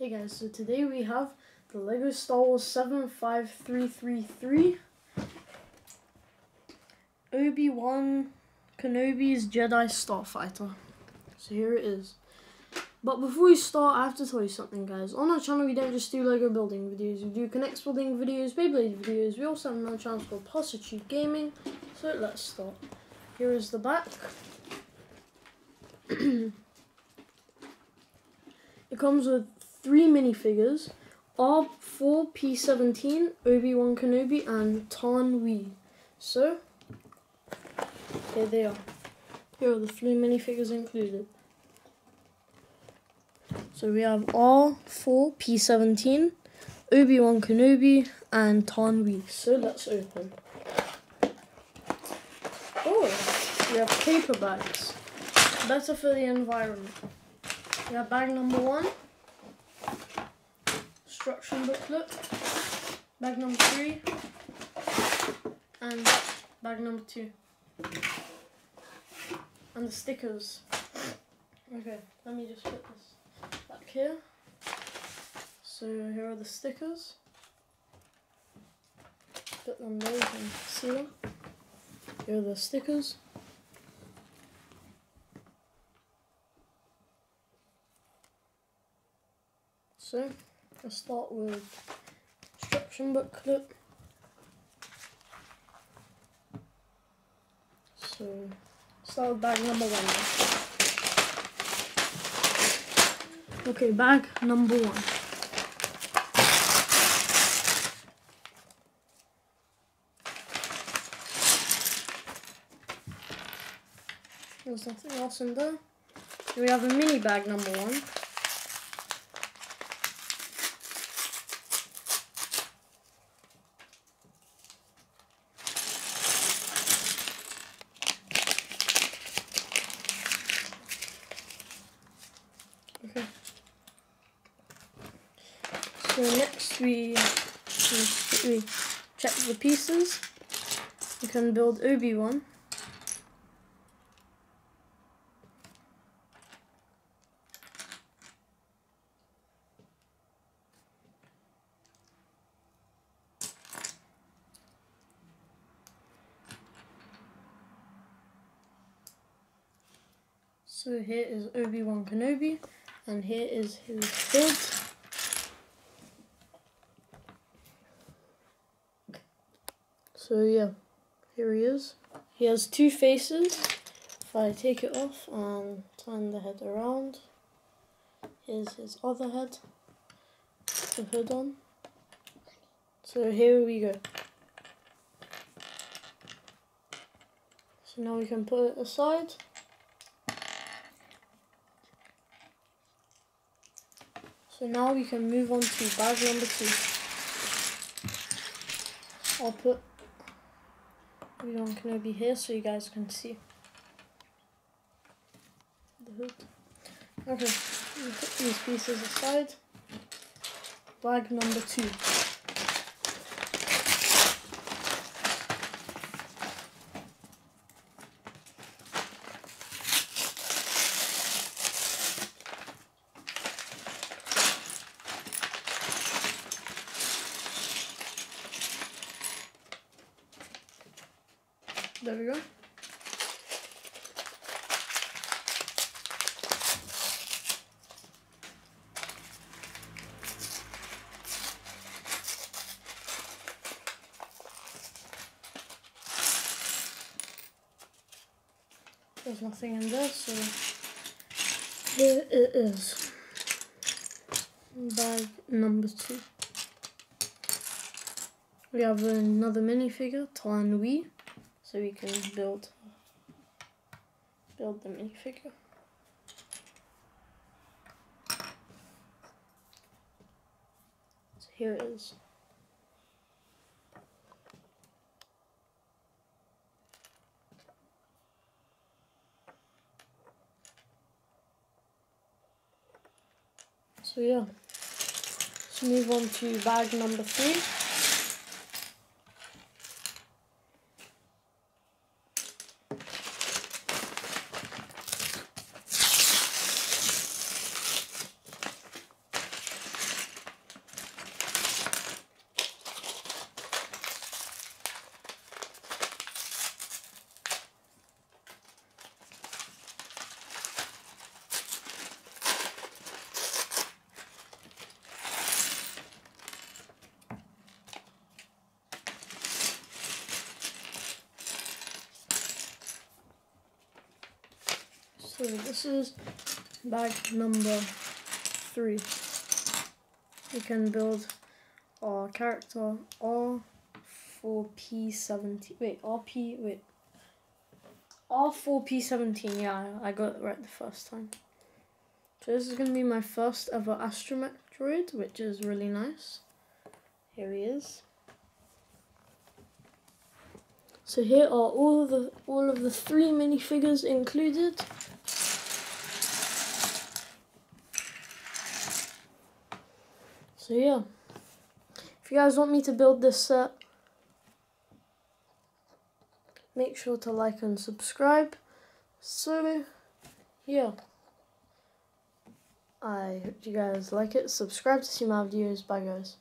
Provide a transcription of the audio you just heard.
Hey guys, so today we have the LEGO Star Wars 75333 Obi-Wan Kenobi's Jedi Starfighter. So here it is. But before we start, I have to tell you something guys. On our channel we don't just do LEGO building videos, we do K'NEX building videos, Beyblade videos, we also have another channel called Parsatube Gaming. So let's start. Here is the back. it comes with three minifigures R4 P17, Obi Wan Kenobi, and Taun We. So, here they are. Here are the three minifigures included. So we have R4 P17, Obi Wan Kenobi, and Taun We. So let's open. Oh, we have paper bags. Better for the environment. We have bag number one instruction booklet, bag number three, and bag number two. And the stickers. Okay, let me just put this back here. So here are the stickers. Put them there, you can see them. Here are the stickers. So Start with instruction booklet. So start with bag number one. Okay, bag number one. There's nothing else in there. we have a mini bag number one. Okay. So next we, we check the pieces. We can build Obi-Wan. So here is Obi-Wan Kenobi and here is his build. So yeah, here he is. He has two faces. If I take it off and turn the head around, here's his other head. The hood on. So here we go. So now we can put it aside. So now we can move on to bag number two. I'll put Obi-Wan Kenobi here so you guys can see the hood. Okay, put these pieces aside. Bag number two. There we go. There's nothing in there, so here it is. Bag number two. We have another minifigure, Taun We so we can build build the minifigure. So here it is. So yeah, let's move on to bag number three. So this is bag number three. We can build our character R4P17. Wait, RP, wait. R4P17, yeah, I got it right the first time. So this is going to be my first ever astromech droid, which is really nice. Here he is. So here are all of the all of the three minifigures included. So yeah, if you guys want me to build this set, make sure to like and subscribe. So yeah, I hope you guys like it. Subscribe to see my videos. Bye guys.